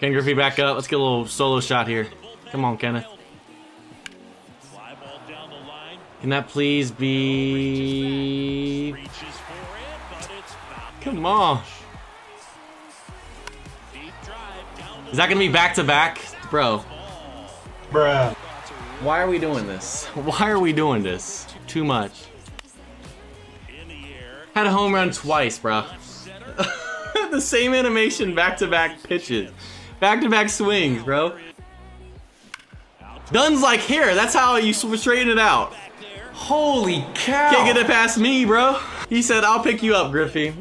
Ken Griffey back up. Let's get a little solo shot here. Come on, Kenneth. Fly ball down the line. Can that please be... Reaches for it, but it's fouled. Come on. Is that going to be back-to-back? Bro, Bruh. why are we doing this? Why are we doing this? Too much. in the air. Had a home run twice, bro. the same animation back-to-back pitches. Back-to-back swings, bro. Dunn's like here. That's how you straighten it out. Holy cow. Can't get it past me, bro. He said, I'll pick you up, Griffey.